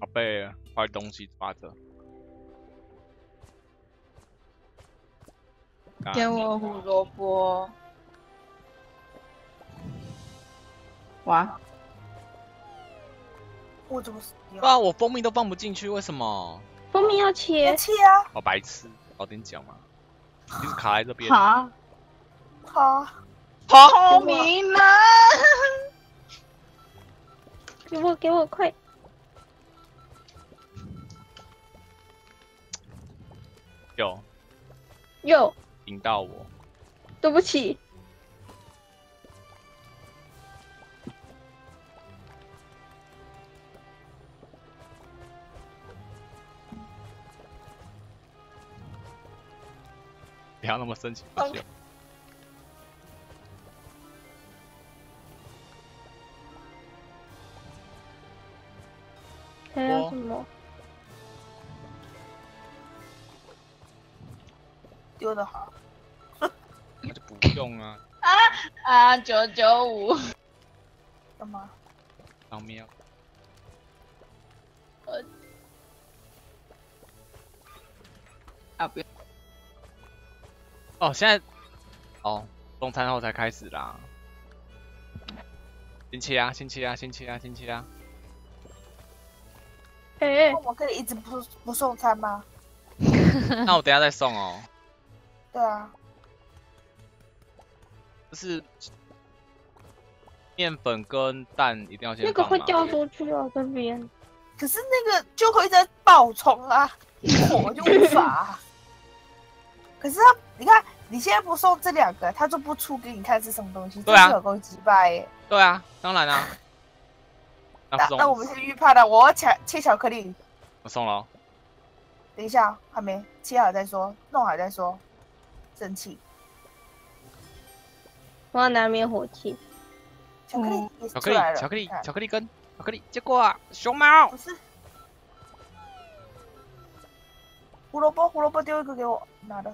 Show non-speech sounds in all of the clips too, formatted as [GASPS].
宝贝，坏东西抓着。给我胡萝卜。哇！我怎么死掉？啊！我蜂蜜都放不进去，为什么？蜂蜜要切，切啊！好白痴，早点讲嘛。一直卡在这边。好。好。好。好明啊！[LAUGHS] 给我，给我，快！有。有。引到我。对不起。不要那么生气，不行。还有什么？丢的好。那就不用啊。啊啊！九九五。干嘛？当喵。呃。啊不。哦，现在哦，中餐后才开始啦。先切啊，先切啊，先切啊，先切啊。哎，我可以一直不不送餐吗？那我等下再送哦。对啊。就是面粉跟蛋一定要先那个会掉出去哦，这边。可是那个就会在爆冲啊，火就无法。[LAUGHS] 可是他，你看，你现在不送这两个，他就不出给你看是什么东西。对啊，有够击败耶。对啊，当然啊。那那我们先预判了，我要切切巧克力。我送了。等一下，还没切好再说，弄好再说。生气。我要拿灭火器。巧克力，巧克力，巧克力，巧克力根，巧克力。结果啊熊猫。不是。胡萝卜，胡萝卜丢一个给我，拿的。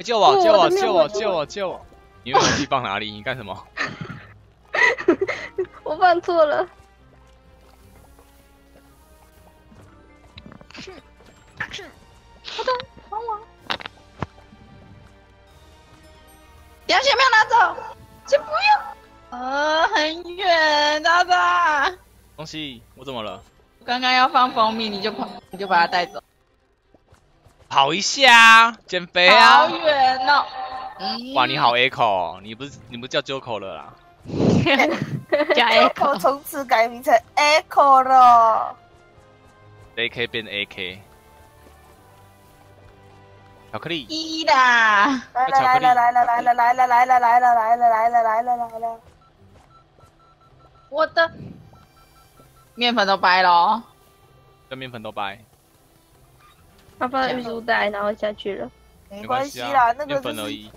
救我！救我！救我！救我！救我！你把武器放哪里？你干什么？[LAUGHS] 我放错了。是是，好的，帮我。等下先不要拿走，先不要。呃，很远，大大。东西，我怎么了？刚刚要放蜂蜜，你就跑，你就把它带走。跑一下，减肥啊！好远哦！哇，你好 echo，你不是你不叫 Joker 了啦？[LAUGHS] [LAUGHS] 叫 echo，从此改名成 echo 了。AK 变 AK，巧克力。一啦！来来来来来来来来来来来来来来了来了来了！我的面粉都掰了，这面粉都掰。他放运输带，然后下去了。没关系啦，那个是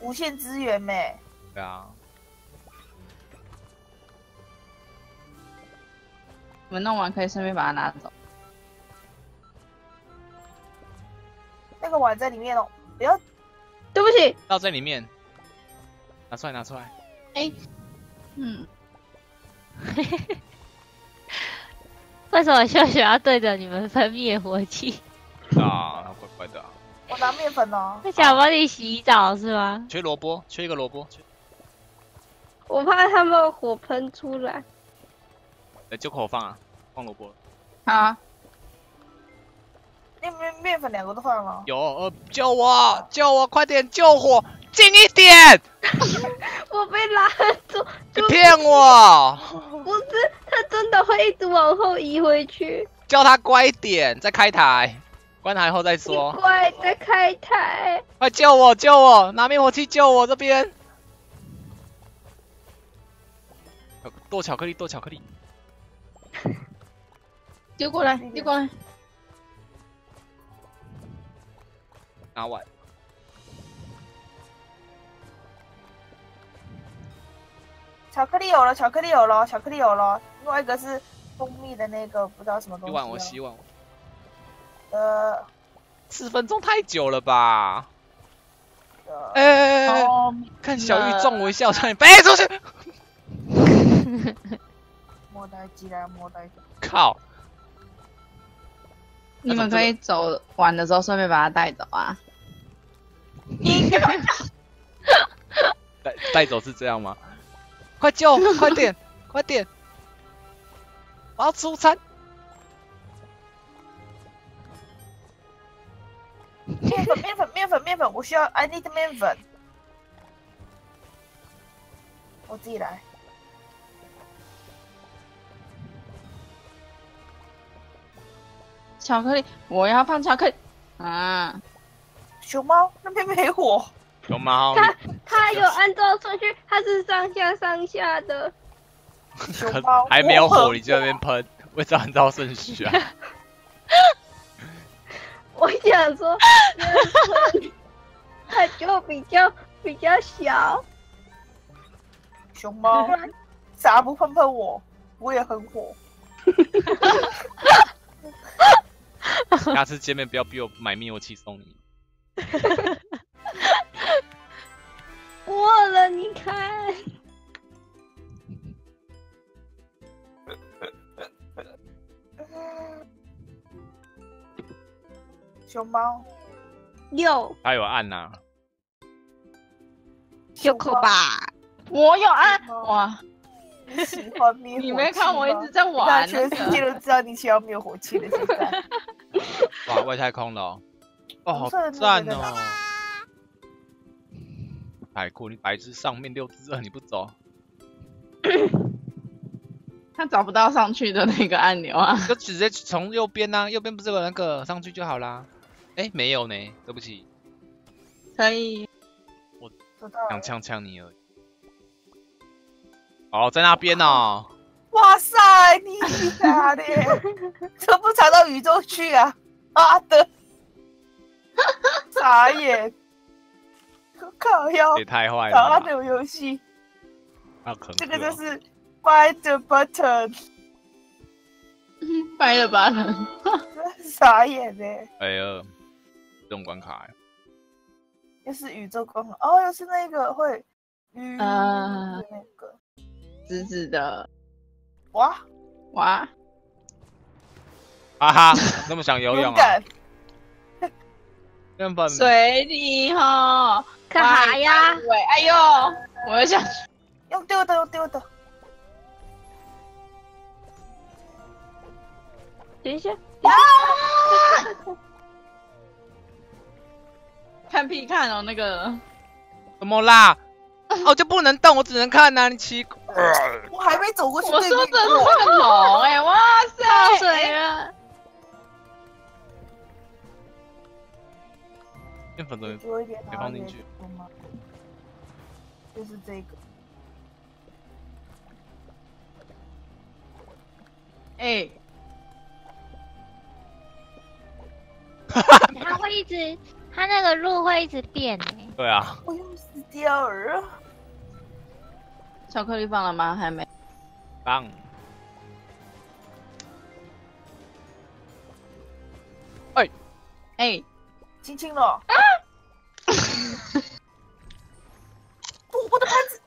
无限资源没？对啊。我们弄完可以顺便把它拿走。那个碗在里面哦，不要。对不起。倒在里面。拿出来，拿出来。哎。嗯。[LAUGHS] 为什么秀秀要对着你们喷灭火器？啊，怪怪的。我拿面粉哦。他想帮你洗澡是吗？缺萝卜，缺一个萝卜。我怕他们火喷出来。哎，就口放啊，放萝卜。好。面面面粉两个都放了。有，呃，救我，救我，快点救火，近一点。[LAUGHS] 我被拉住。你骗我。[LAUGHS] 不是，他真的会一直往后移回去。叫他乖一点，再开台。关台后再说。乖，再开台！快救我，救我！拿灭火器救我这边。剁巧克力，剁巧克力。丢过来，丢过来。拿碗。巧克力有了，巧克力有了，巧克力有了。另外一个是蜂蜜的那个，不知道什么东西。洗碗，我洗碗。呃，四分钟太久了吧？哎，看小玉中我一下，我差点飞出去。莫代基来莫代基，靠！你们可以走完的时候顺便把他带走啊。[LAUGHS] 带带走是这样吗？快救！[LAUGHS] 快点！快点！我要出餐。面粉面粉面粉面粉，我需要 I need 面粉，我自己来。巧克力，我要放巧克力啊！熊猫那边没火，熊猫，它它有按照顺序，它是上下上下的。熊猫 [LAUGHS] 还没有火，你就在那边喷，为啥按照顺序啊？[LAUGHS] 我想说，它就比较比较小。熊猫，[LAUGHS] 啥不喷喷我，我也很火。[LAUGHS] 下次见面不要逼我买灭火器送你。过了，你看，熊猫，六他有按呐、就可吧。我有按哇！你喜欢灭火器你没看我一直在玩看全那个世界都知道你喜欢灭火器的，现在。[LAUGHS] [LAUGHS] 哇，外太空了哦，哦，好赞哦！海库，你白只上面六只二你不走，[LAUGHS] 他找不到上去的那个按钮啊。就直接从右边呐、右边不是有那个上去就好啦。哎，没有呢，对不起，可以，知道了想呛呛你而已。哦，在那边哦，哇塞，你傻的，怎么不藏到宇宙去啊？妈的，傻眼！我靠要也太坏了吧，打那种游戏，那可这个就是 find the button，[LAUGHS] 掰了吧。人。[LAUGHS] 傻眼呢。哎呀，这种关卡欸又是宇宙关卡，哦，又是那个会晕啊。的那个，直直的，哇，哇！哈哈，[LAUGHS] 那么想游泳啊？勇敢，[LAUGHS] 根本水里哈，干啥呀？喂，哎呦，我要想 [LAUGHS] 用丢的，用丢的，等一下，啊看屁看哦，那个怎么啦？哦，就不能动，我只能看呐、你奇怪。我还没走过去我说的是过，很龙哎，哇塞！泡水了。淀粉的多一点，没放进去？就是这个，哎，[LAUGHS] 它会一直，它那个路会一直变欸对啊，我又死掉了，巧克力放了吗？还没。放。哎，轻轻了，啊！不，[LAUGHS] 我的盘子，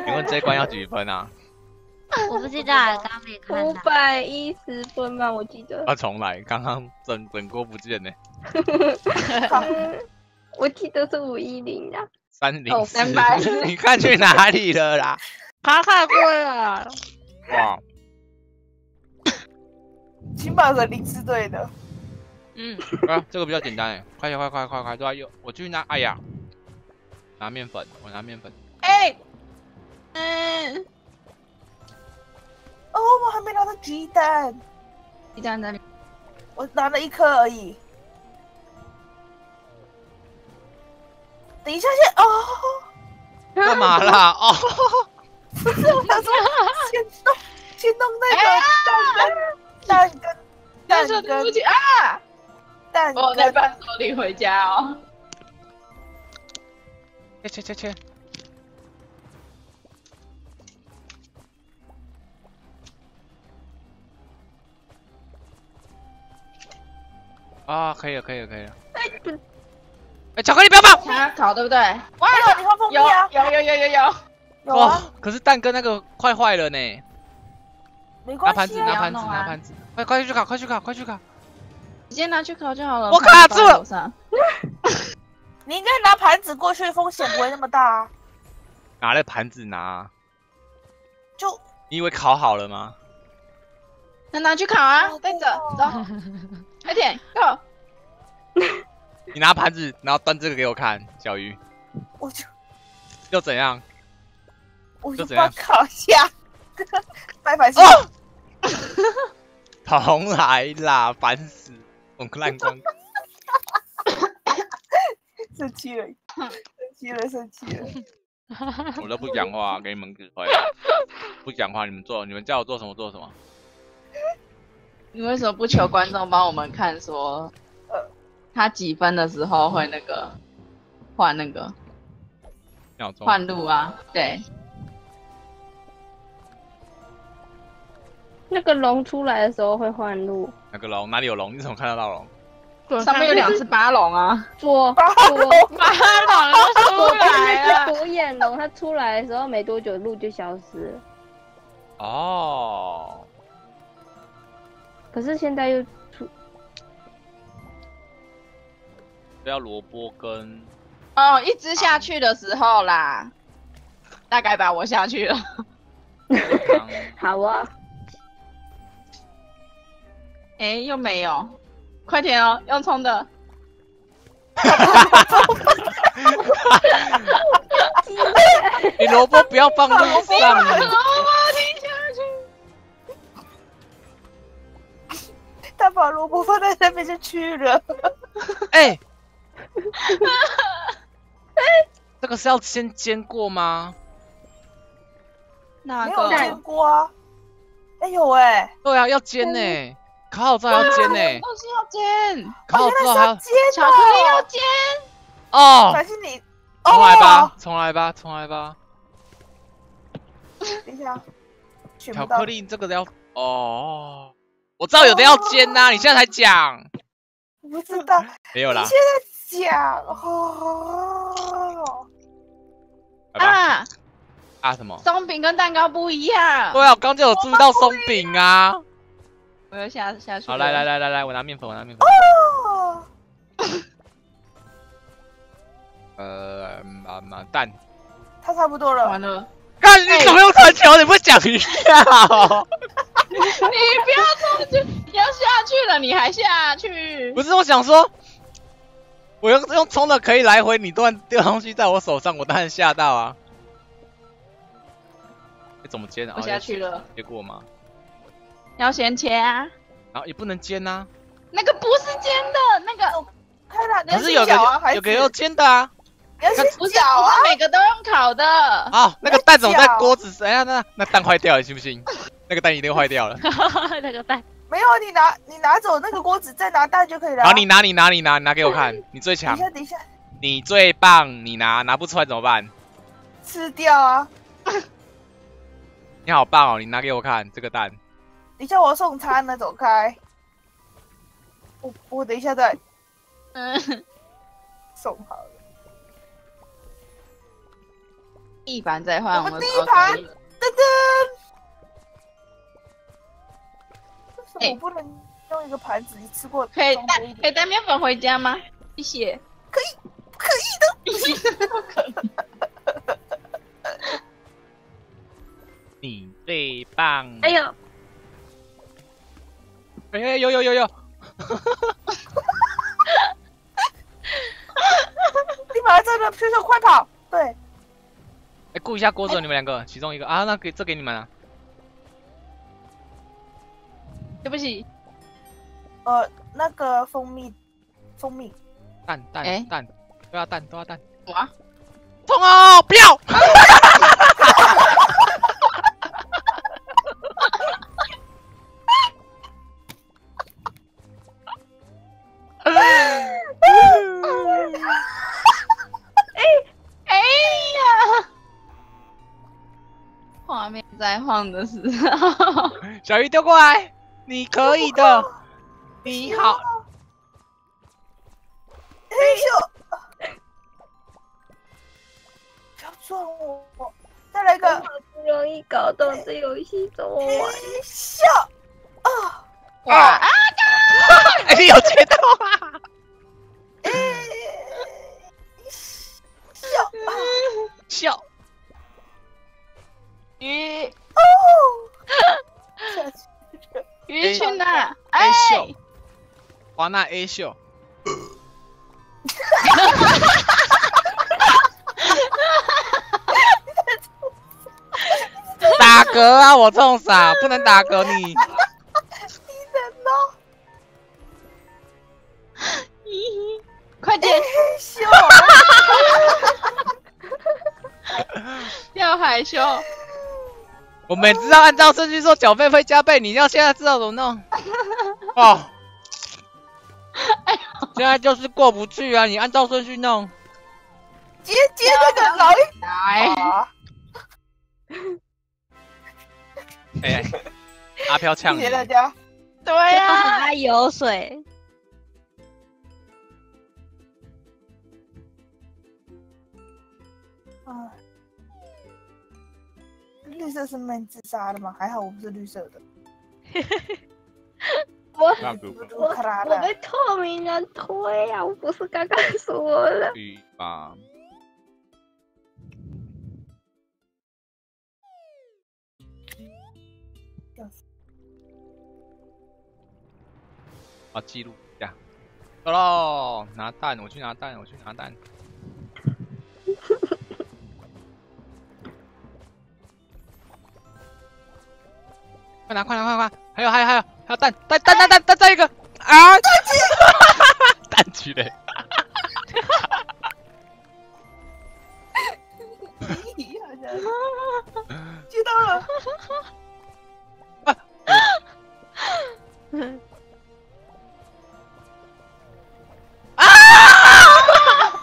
[LAUGHS] 请问这一关要几分啊？我不知道，刚刚没看五。百一十分吧，我记得。要重来，刚刚整整锅不见呢。[LAUGHS] 嗯，我记得是五一零啊。哦三零四。三百，[LAUGHS] 你看去哪里了啦？他太贵了，哇，起码有个零是对的，嗯，啊，这个比较简单哎，快点快快快快，对啊，有我去拿，哎呀，拿面粉，我拿面粉，哎，嗯，哦，我还没拿到鸡蛋，鸡蛋在里，我拿了一颗而已。等一下先哦，干嘛啦？哦，不是我想说先弄先弄那个蛋跟蛋说跟。蛋对不起啊！蛋我在跟伴手礼回家哦。切切切切，啊，可以了可以了可以了，哎，巧克力不要放。他烤对不对？哇，你放蜂蜜有啊，有有有有有，有啊，哦，可是蛋哥那个快坏了呢。没拿盘子，关系啊。拿盘子，不要弄啊拿盘子，快快去烤，快去烤，快去烤。直接拿去烤就好了。我卡住了 [LAUGHS] 你应该拿盘子过去，风险不会那么大啊。拿了盘子拿，就你以为烤好了吗？那拿去烤啊，带着走，快点，Go！[LAUGHS] 你拿盘子，然后端这个给我看，小鱼我就又怎样？我就就怎样帮烤虾，拜拜。哦，重来啦，烦死！我烂光。[LAUGHS] 生气了，生气了，生气了。我都不讲话，给你们指挥。[LAUGHS] 不讲话，你们做，你们叫我做什么做什么。你为什么不求观众帮我们看说，呃，他几分的时候会那个换那个秒钟。换路啊？对，那个龙出来的时候会换路，那个龙哪里有龙？你怎么看得到龙？上面有两只巴龙啊，左 [LAUGHS] 八左巴龙都出来那只了。独眼龙，它出来的时候没多久路就消失了，哦，可是现在又出，这要萝卜跟哦，一只下去的时候啦，大概吧，我下去了。[LAUGHS] [LAUGHS] 好啊，哎，又没有，快点哦，用冲的。[LAUGHS] 你萝卜不要放路上。他把萝卜放在那边就去了。哎、[LAUGHS] 这个是要先煎过吗？那个没有煎过啊。哎呦喂，对啊，要煎呢、烤好之后还要煎呢、东西要煎，烤好之后还要煎巧克力要煎。哦，反正你。重来吧哦，重来吧，重来吧。等一下，选不巧到克力这个要哦，我知道有的要煎呐、你现在才讲，我不知道。没有啦。你，现在讲哦，啊，啊什么？松饼跟蛋糕不一样。对啊，我刚就有注意到松饼啊。我要下下去。好，来来，来来来，我拿面粉，我拿面粉。哦呃，妈妈蛋。他差不多了。完了，看你怎么用传球？你不讲一下哦？[LAUGHS] 你不要冲去，你要下去了，你还下去？不是，我想说，我用用冲的可以来回，你突然丢东西在我手上，我当然吓到啊。你怎么煎啊？我下去了，结果吗？要先切啊。然后也不能煎呐、那个不是煎的，那个看了，可是有个有个要煎的啊。你要先不是啊。不是每个都用烤的。啊，那个蛋怎么在锅子上？哎呀，那那蛋坏掉了，信不信？那个蛋一定坏掉了。[LAUGHS] 那个蛋，没有，你拿你拿走那个锅子，再拿蛋就可以了啊。然后你拿，你拿，你拿，你拿给我看，[LAUGHS] 你最强等一，下，等一下，你最棒，你拿，拿不出来怎么办？吃掉啊！[LAUGHS] 你好棒哦，你拿给我看这个蛋。你叫我送餐呢，走开。我我等一下再嗯，送好了。地板再换，我们们第一盘噔噔，我不能用一个盘子？你吃过可以带可以带面粉回家吗？谢谢。可以可以的。[LAUGHS] 你最棒！哎呦，哎哎有有有有，[LAUGHS] 你把它这个选手快跑！对，哎顾一下锅子，你们两个其中一个啊，那给这给你们啊。对不起，呃，那个蜂蜜，蜂蜜，蛋蛋蛋都要蛋都要蛋，我啊冲哦！不要！哎呀，画面在晃的时候，小鱼丢过来，你可以的。你好。哎呦！不要撞我！再来一个。好不容易搞懂这游戏怎么玩。哎华纳 A 秀。[LAUGHS] 打嗝啊！我冲傻，不能打嗝你。你人哦，快点笑 [LAUGHS] 要害羞。我们知道按照顺序说缴费会加倍，你要现在知道怎么弄。[LAUGHS] 哦，现在就是过不去啊！你按照顺序弄。接接那个老一来，啊！哎、阿飘呛你谢谢，大家。对呀，他有水，啊，绿色是蛮自杀的吗？还好我不是绿色的。[LAUGHS] 我我我被透明人推啊！我不是刚刚说了，对吧？啊，记录一下。走喽，拿蛋，我去拿蛋，我去拿蛋。[LAUGHS] 快拿，快拿，快拿！还有，还有，还有，还有蛋，蛋，蛋，蛋，蛋，蛋，再一个啊！蛋鸡，[LAUGHS] 蛋鸡嘞！咦好像接到了。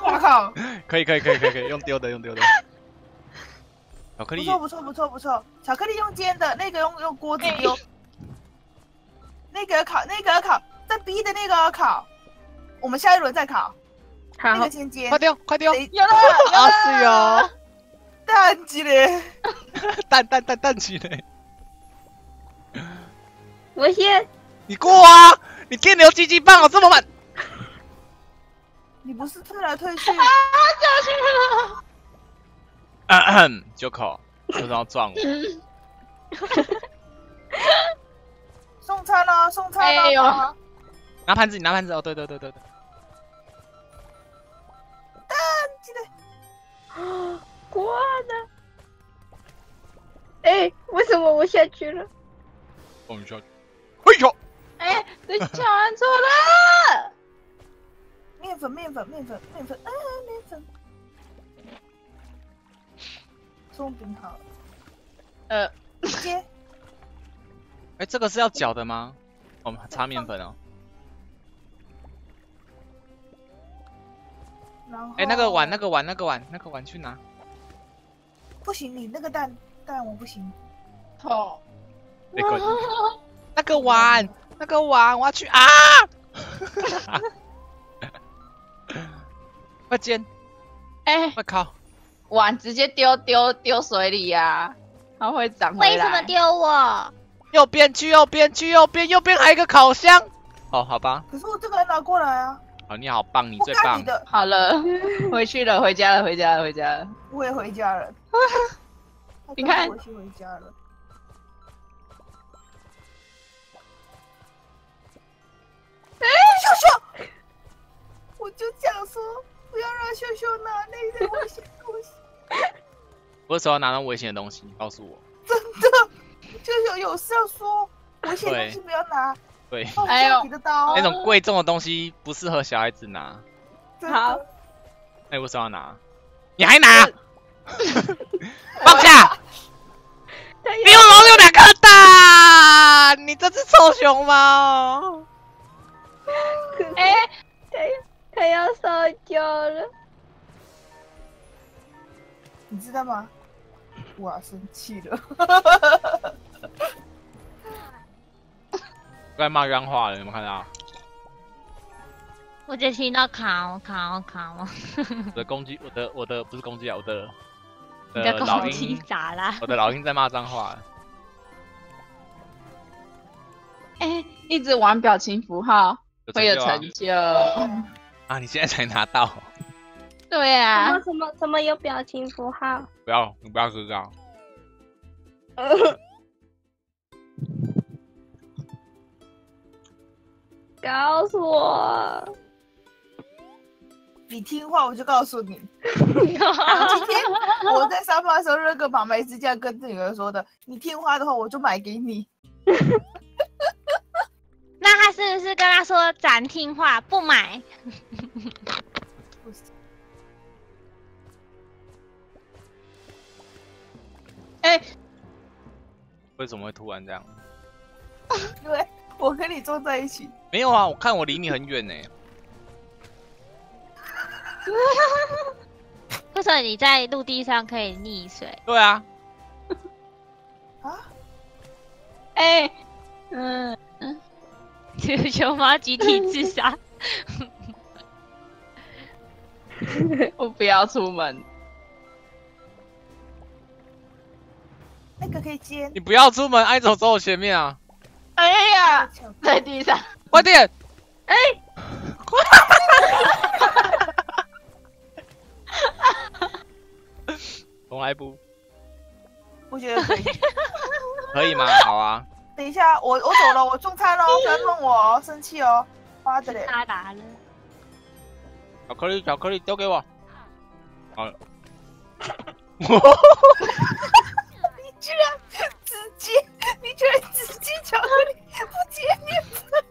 我靠！可以，可以，可以，可以，可以，用丢的，用丢的。巧克力不错不错不错不错，巧克力用煎的，那个用用锅子丢，那个考那个考，在 B 的那个考，我们下一轮再考，那好个，先接快。丢，快丢！谁有了，啊，是哟，蛋鸡嘞？蛋蛋蛋蛋起来！我先你过啊！你电流狙击棒哦，这么慢。你不是退来退去？[LAUGHS] 咳咳九口，就是要撞我。[LAUGHS] 送餐了，送餐了。哎呦拿盘子，你拿盘子哦。对对对对对。蛋鸡嘞？挂 [GASPS] 了。哎，为什么我下去了？我们下去。哎呦！哎，对，抢完错了。面粉面粉面粉面粉，啊面粉。送饼好了，呃，接。哎，这个是要搅的吗？我们擦面粉哦。然后哎，那个碗，那个碗，那个碗，那个碗去拿。不行，你那个蛋蛋我不行。好。那个那个碗，那个碗，我要去啊！快煎，哎，快烤！碗直接丢丢丢水里呀，它会长回来。为什么？丢我？右边去右边去右边，右边还有一个烤箱。哦，好吧，可是我这个还拿过来啊，哦，你好棒，你最棒好了，[LAUGHS] 回去了，回家了，回家了，回家了。我也回家了。[LAUGHS] 你看我去回家了。秀秀，[LAUGHS] 我就想说，不要让秀秀拿那些危险东西。我什么要拿那危险的东西？你告诉我。真的，秀秀有事要说，危险东西不要拿，对，放哎呦下你的刀。那种贵重的东西不适合小孩子拿。好那你为什么要拿？你还拿？放下！你为什么有两颗蛋？你这只臭熊猫！哎，他他要烧焦了。你知道吗？我要生气了。在骂脏话了，有没有看到？我只听到卡卡卡哦，我的攻击，我的我的不是攻击啊，我的你的呃老鹰，咋啦？我的老鹰在骂脏话。哎、一直玩表情符号会有有成成就啊。啊！你现在才拿到，对什啊么，什么什么有表情符号？不要你不要知道。[LAUGHS] 告诉我，你听话，我就告诉你。今天我在沙发的时候，热个妈妈也是这样跟女儿说的：“你听话的话，我就买给你。[LAUGHS] 那他是不是跟他说咱听话不买？[LAUGHS] 哎、为什么会突然这样？[LAUGHS] 因为我跟你坐在一起，没有啊，我看我离你很远呢。[LAUGHS] 为什么你在陆地上可以溺水？对啊，啊，[LAUGHS] 哎、嗯，[LAUGHS] 熊猫集体自杀，我不要出门。那个可以接。你不要出门，挨走走我前面啊！哎呀，在地上，快点！哎、[LAUGHS] 重来一步，我觉得可以。可以吗？[LAUGHS] 好啊，等一下，我我走了，我送餐喽，不要碰我哦，生气哦。妈的嘞！他打了。巧克力，巧克力丢给我。好了，[LAUGHS] 你居然直接，你居然直接巧克力不接面粉，我靠！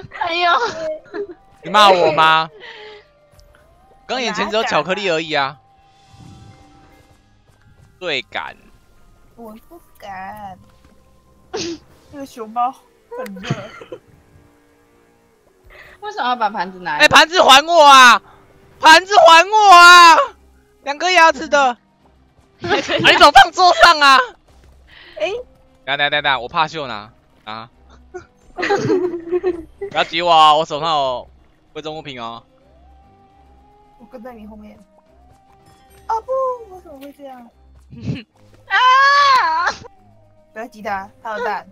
[LAUGHS] 哎呦，你骂我吗？[LAUGHS] 刚眼前只有巧克力而已啊。对感，我不敢。这个熊猫很热，[LAUGHS] 为什么要把盘子拿哎、来？盘子还我啊！盘子还我啊！两颗牙齿的，啊，你怎么放桌上啊？哎，等等等等，我怕秀呢啊！不要挤我啊！我手上有贵重物品哦。我跟在你后面。啊不，为什么会这样？[LAUGHS] 啊！不要挤他，他有蛋，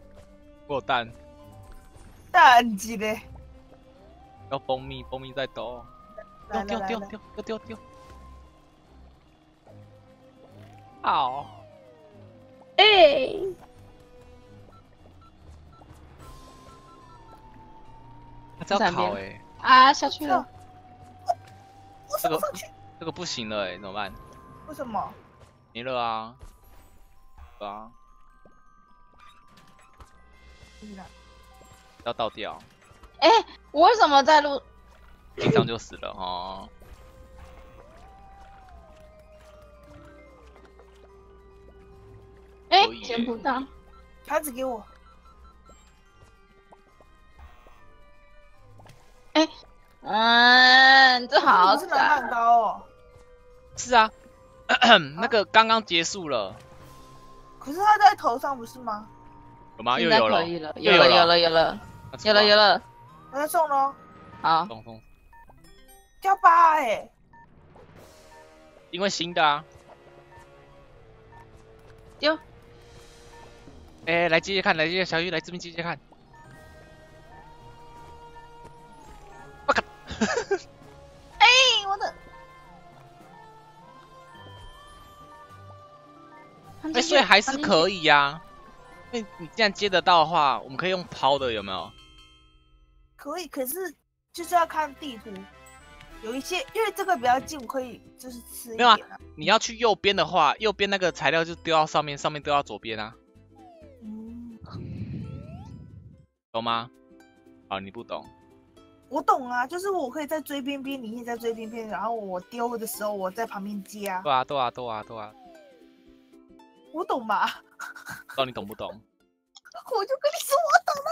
我有蛋，蛋鸡嘞！要蜂蜜，蜂蜜在抖。丢丢丢丢丢丢丢。好，哎，他这要闪边烤哎，啊，下去了。我这个？这个不行了哎，怎么办？为什么？没了啊，对啊，不知道要倒掉，哎、我为什么在路？紧张就死了哦。哎、捡不到。牌子给我。嗯，这好你是拿蛋。糕哦。是啊，[CLEARS THROAT] 那个刚刚结束了，可是他在头上不是吗？有吗？又有了，可以了，有了，有了，了，有了，有了，有了，了。我在送喽，好，送送，加八哎，因为新的啊。丢。哎，来接接看，来接接，小玉来这边接接看。[LAUGHS] 哎、我的。哎，所以还是可以呀、因为你既然接得到的话，我们可以用抛的，有没有？可以，可是就是要看地图，有一些因为这个比较近，我可以就是吃一没有啊。你要去右边的话，右边那个材料就丢到上面，上面丢到左边啊，嗯，懂吗？好，你不懂。我懂啊，就是我可以在追边边，你也在追边边，然后我丢的时候我在旁边接啊，对啊，对啊，对啊，对啊，我懂吧？不知道你懂不懂？我就跟你说我懂了。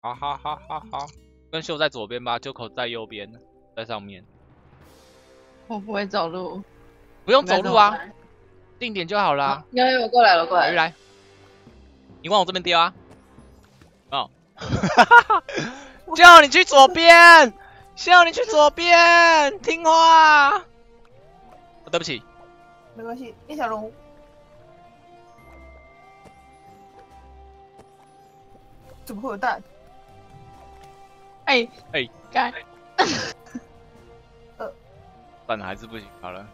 好好好好好，跟秀在左边吧，九口在右边，在上面，我不会走路，不用走路啊，定点就好啦怎么办。。有有，我过来了，我过来来，你往我这边丢啊。哦，[LAUGHS] [LAUGHS] 叫你去左边，[LAUGHS] 叫你去左边，听话。对不起，没关系，叶小龙。怎么会有蛋？哎哎，干，[LAUGHS] 呃，蛋，还是不行。好了，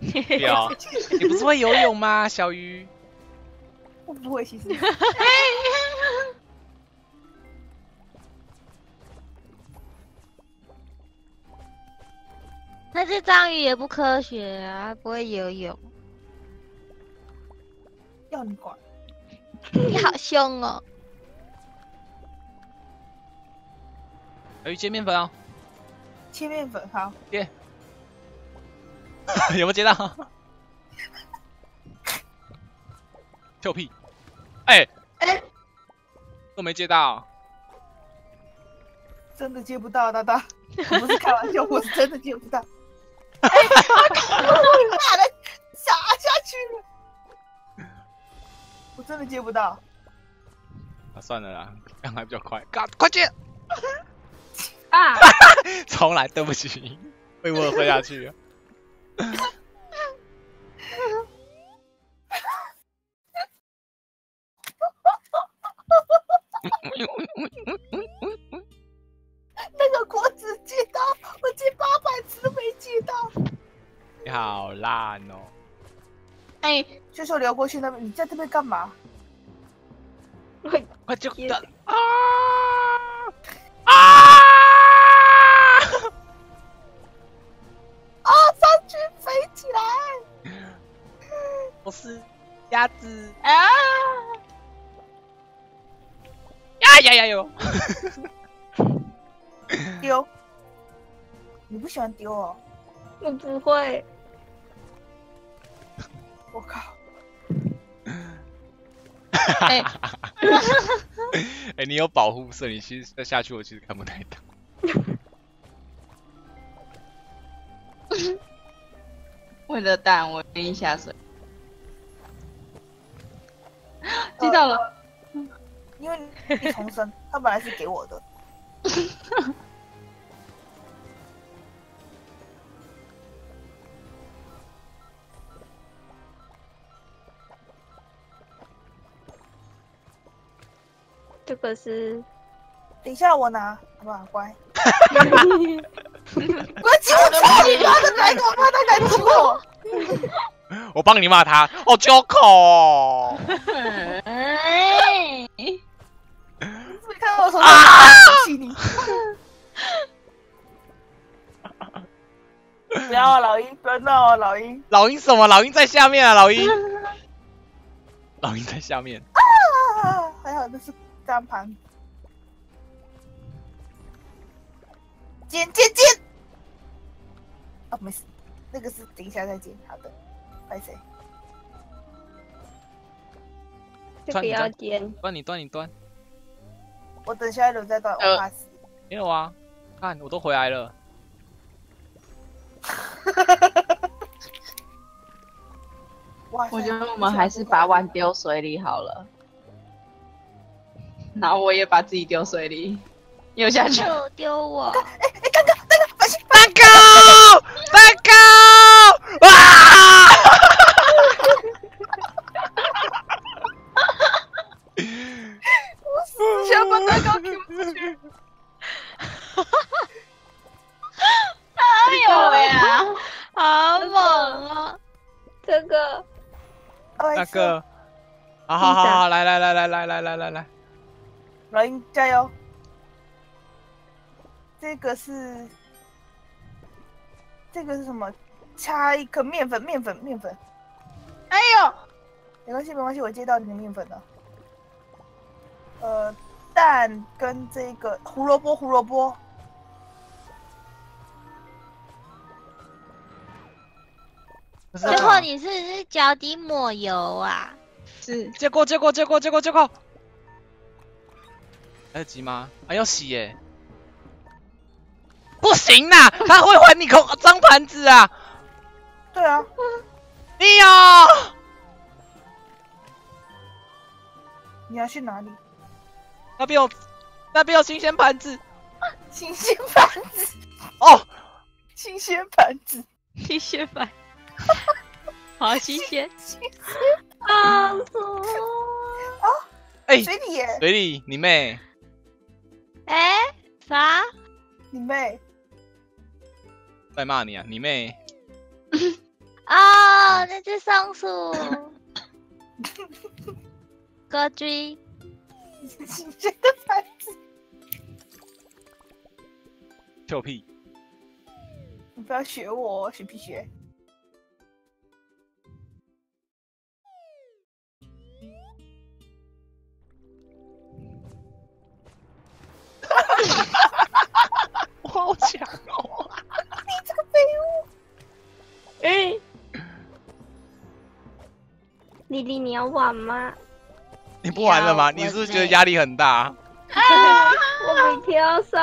不要，你不是会游泳吗，小鱼？我不会，其实。章鱼也不科学啊，不会游泳。要你管。[LAUGHS] 你好凶哦！小鱼接面粉啊，切面粉好。耶。[LAUGHS] 有没有接到？跳屁！哎哎，都没接到。真的接不到，大大，[LAUGHS] 我不是开玩笑，我是真的接不到。哎，妈的，砸下去了，我真的接不到。啊，算了啦，刚才比较快，快快接！啊！[LAUGHS] 重来，对不起，被我喝下去了。[LAUGHS] 烂哦！哎，秀秀聊过去那边，你在这边干嘛？[LAUGHS] 快就啊啊！啊，上去飞起来！我是鸭子啊！呀呀呀哟！丢，你不喜欢丢哦？我不会。我靠！哎 [LAUGHS] 哎，你有保护色，你其实再下去我其实看不太到。[LAUGHS] 为了蛋，我愿意下水。接到了，因为你重生，他本来是给我的。[LAUGHS] 这个是等一下我拿，好不好？乖。[LAUGHS] 我要挤我操你妈的！哪个我怕他敢挤我？[LAUGHS] 我帮你骂他，哦，九口。哎，你是不是看到我手上拿起你？[LAUGHS] 不要啊，老鹰！不要闹啊，老鹰！老鹰什么？老鹰在下面啊，老鹰。老鹰在下面。啊，还好这是单盘。捡捡捡！哦，没事，那个是等一下再捡。好的，拜谁？这个要煎。端你端你端。我等下一轮再端，我怕死。没有啊，看我都回来了。[LAUGHS] 哇我觉得我们还是把碗丢水里好了。然后我也把自己丢水里，游下去。就丢我！哎哎，刚刚那个反蛋糕，蛋糕，啊！我死想把蛋糕丢出去。[LAUGHS] 哎呦喂呀！好猛啊！这个那个，好好好好，来来来来来来来来来，老鹰加油！这个是，这个是什么？插一颗面粉，面粉，面粉。哎呦，没关系，没关系，我接到你的面粉了。呃，蛋跟这个胡萝卜，胡萝卜。最后你是不是脚底抹油啊？是接过接过接过接过接过，来得及吗？还要洗耶！不行啦，他会还你空脏盘子啊！对啊，你有，你要去哪里？那边有那边有新鲜盘子新鲜盘子，哦，新鲜盘子。新鲜盘，[LAUGHS] 好新鲜。啊，哦哎，水里耶，水里，你妹！哎、啥？你妹，在骂你啊，你妹！[LAUGHS] 哦，那只松鼠。歌剧，谁的牌子？臭屁！你不要学我，学屁学。[LAUGHS] 我好强哦！你这个废物！哎，丽丽，你要玩吗？你不玩了吗？你是不是觉得压力很大？啊 [LAUGHS] 我没跳上。